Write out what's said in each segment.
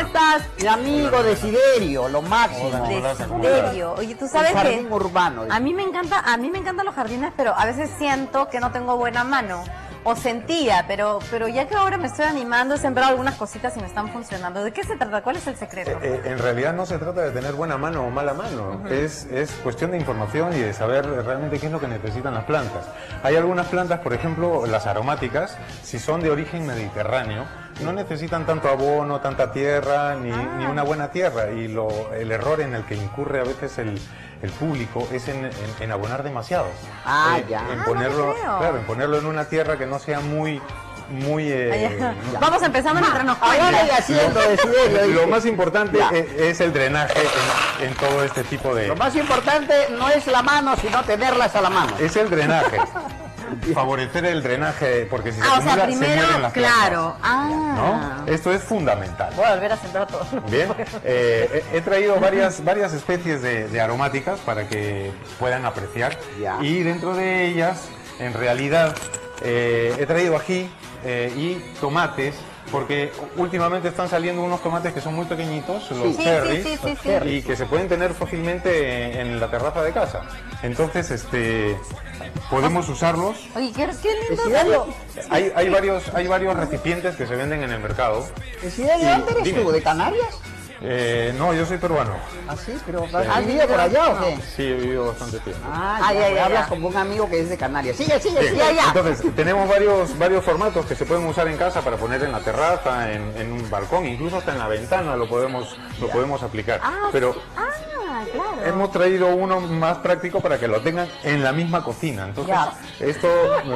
estás? Mi amigo Desiderio, lo máximo. Hola. Desiderio. Oye, tú sabes El jardín que urbano. a mí me encanta, a mí me encantan los jardines, pero a veces siento que no tengo buena mano. O sentía, pero, pero ya que ahora me estoy animando, he sembrado algunas cositas y me están funcionando. ¿De qué se trata? ¿Cuál es el secreto? Eh, eh, en realidad no se trata de tener buena mano o mala mano, es, es cuestión de información y de saber realmente qué es lo que necesitan las plantas. Hay algunas plantas, por ejemplo, las aromáticas, si son de origen mediterráneo, no necesitan tanto abono, tanta tierra, ni, Ah. ni una buena tierra. Y lo, el error en el que incurre a veces el, el público es en, en- en abonar demasiado. Ah, Eh, ya. En Ah, no ponerlo, claro, en ponerlo en una tierra que no sea muy, muy. eh. Vamos empezando mientras nos Ahora y haciendo lo más importante es, es el drenaje en, en todo este tipo de... Lo más importante no es la mano, sino tenerlas a la mano. Es el drenaje. Favorecer el drenaje, porque si se Ah, o se mueren las claro. plantas, Ah. ¿no? Esto es fundamental. Voy a volver a sembrar todo. Bien, eh, he he traído varias, varias especies de, de aromáticas para que puedan apreciar. Ya. Y dentro de ellas, en realidad, eh, he traído ají eh, y tomates, porque últimamente están saliendo unos tomates que son muy pequeñitos, los Sí, sí, cherries, sí, sí, sí. y que se pueden tener fácilmente en la terraza de casa. Entonces, este, podemos usarlos Oye, qué, qué lindo. Hay, hay, varios, hay varios recipientes que se venden en el mercado. Sí, ¿dónde eres tú? ¿De Canarias? Eh, no, yo soy peruano. Ah, sí, pero ¿has vivido por allá o qué? Sí, he vivido bastante tiempo. Ah, ya, ay, hablas ya. como un amigo que es de Canarias. Sigue, sigue, Bien, sigue. Ya, ya. Entonces, tenemos varios, varios formatos que se pueden usar en casa para poner en la terraza, en, en un balcón, incluso hasta en la ventana lo podemos, lo podemos aplicar. Ah, Pero Ah, claro. hemos traído uno más práctico para que lo tengan en la misma cocina. Entonces, Ya. esto,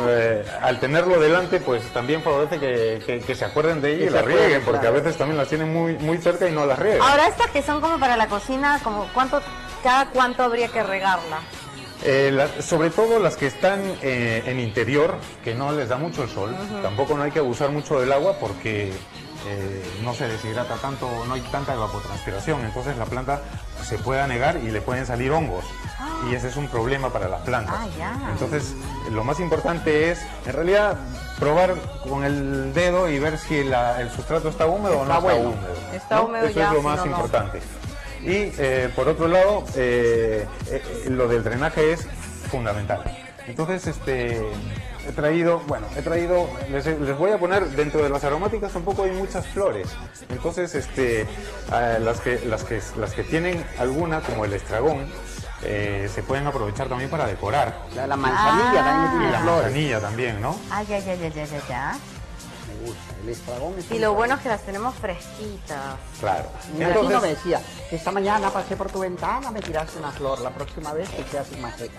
eh, al tenerlo delante, pues también favorece que, que- que se acuerden de ella y se la rieguen, porque a veces también las tienen muy, muy cerca y no las riegan. Ahora estas que son como para la cocina, como cuánto, cada cuánto habría que regarla. Eh, sobre todo las que están eh, en interior, que no les da mucho el sol, tampoco no hay que abusar mucho del agua porque eh, no se deshidrata tanto, no hay tanta evapotranspiración, entonces la planta se puede anegar y le pueden salir hongos y ese es un problema para las plantas. Ah, ya. Entonces lo más importante es, en realidad, probar con el dedo y ver si la- el sustrato está húmedo o no Está húmedo. Está ¿no? húmedo Eso ya, es lo más no, no. importante. Y eh, por otro lado, eh, eh, lo del drenaje es fundamental. Entonces, este, he traído, bueno, he traído, les, les voy a poner dentro de las aromáticas tampoco hay muchas flores. Entonces, este, eh, las que, las que, las que tienen alguna, como el estragón, eh, se pueden aprovechar también para decorar. La, la manzanilla Ah. también Y tiene la flores. manzanilla también, ¿no? Ah, ya, ya, ya, ya, ya, ya. Me gusta. El estragón es Y lo bueno es que las tenemos fresquitas. Claro. Mi vecino me Entonces, decía, esta mañana pasé por tu ventana, me tiraste una flor, la próxima vez que seas más seca.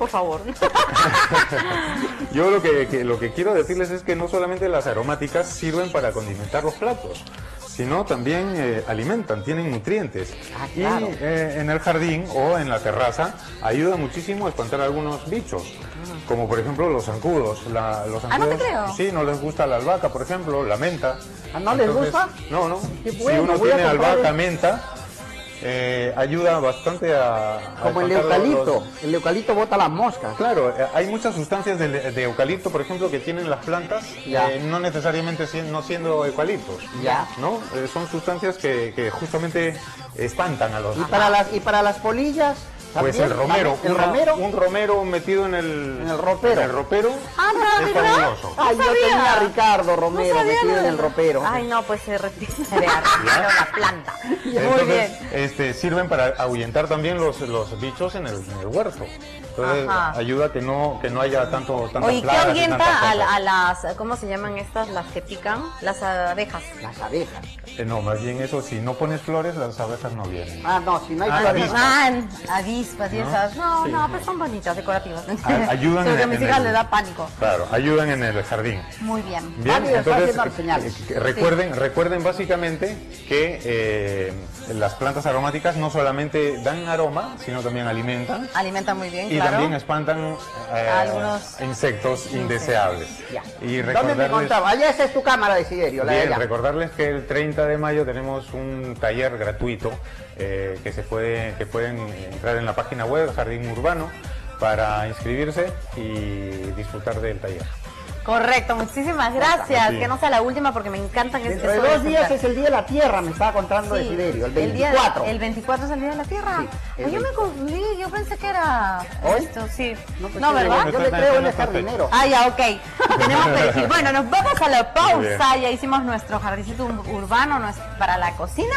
Por favor. Yo lo que, que- lo que quiero decirles es que no solamente las aromáticas sirven para condimentar los platos, sino también eh, alimentan, tienen nutrientes. Ah, claro. Y eh, en el jardín o en la terraza ayuda muchísimo a espantar algunos bichos, como por ejemplo los zancudos. La- los Ah, no te zancudos, creo. Sí, no les gusta la albahaca, por ejemplo, la menta. Ah, ¿no les gusta? No, no. Si uno tiene albahaca, menta, eh, ayuda bastante a... a Como el eucalipto. los- El eucalipto bota las moscas. Claro, eh, hay muchas sustancias de, de eucalipto, por ejemplo, que tienen las plantas, Ya. eh, no necesariamente si- no siendo eucaliptos. Ya. ¿No? Eh, son sustancias que, que justamente espantan a los... Y para las, y para las polillas. Pues el romero, El una- romero. un romero metido en el, En el ropero. en el ropero Ah, no, es ¿verdad? fabuloso. Ay, yo sabía. tenía a Ricardo Romero No metido en el ropero. Ay, no, pues se retira la planta. Muy bien. este, sirven para ahuyentar también los, los bichos en el, en el huerto. Entonces Ajá. ayuda a que no, que no haya tanto, tantas Oye, ¿qué ahuyenta a, las, ¿cómo se llaman estas? Las que pican, las abejas. Las abejas. Eh, no, más bien eso, si no pones flores, las abejas no vienen. Ah, no, si no hay Ah, flores. avispas. Ah, avispas y ¿No? esas. No, Sí. no, pero son bonitas, decorativas. A- ayudan Sobre en- a mis en hijas el- le da pánico. Claro, ayudan en el jardín. Muy bien. Bien, entonces eh, que recuerden, recuerden básicamente que eh, las plantas aromáticas no solamente dan aroma, sino también alimentan Alimenta muy bien, y claro. También espantan eh, Algunos insectos indeseables. Ya. Y ¿Dónde me? Allá esa es tu cámara de Siderio, la de bien, allá. recordarles que el 30 de mayo tenemos un taller gratuito eh, que se puede, que pueden entrar en la página web Jardín Urbano para inscribirse y disfrutar del taller. Correcto, muchísimas gracias. Sí. Que no sea la última porque me encantan Dentro de eso dos días es el Día de la Tierra, me estaba contando Sí, Desiderio, el día- 24. el 24 es el Día de la Tierra. Sí, el Ay, yo me 24. confundí, yo pensé que era ¿Hoy? esto, sí. No, pues No, sí, ¿verdad? Yo le creo, es jardinero. Ah, ya, ok. Tenemos que decir, bueno, nos vamos a la pausa. Ya hicimos nuestro jardincito ur- urbano para la cocina.